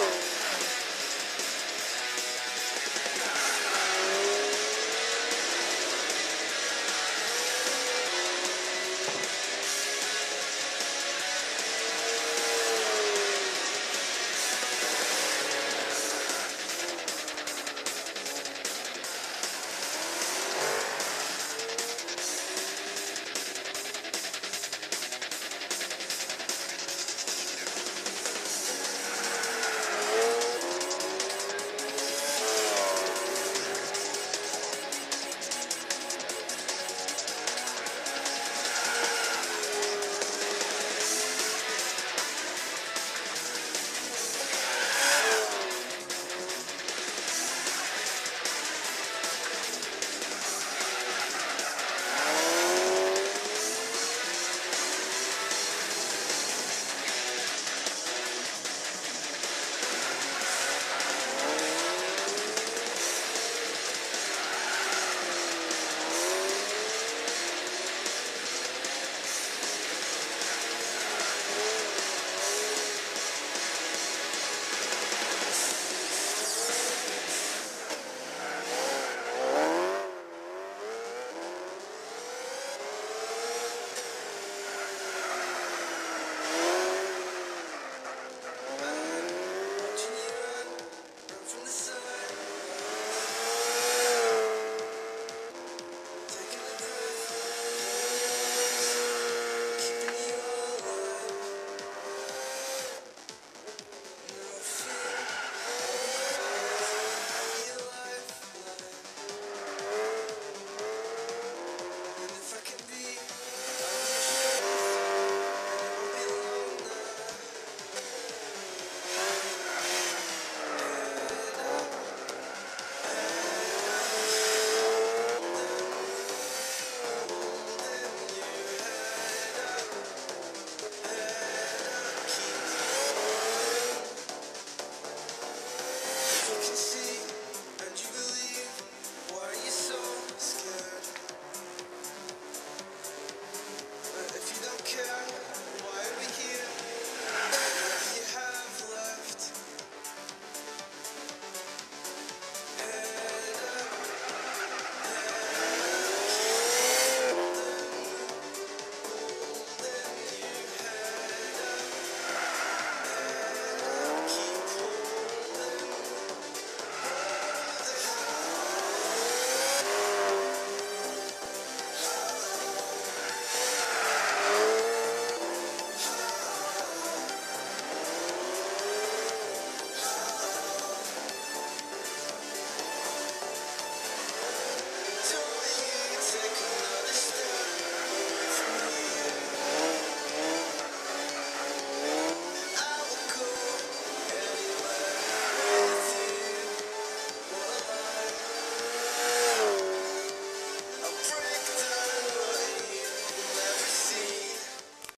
Ooh.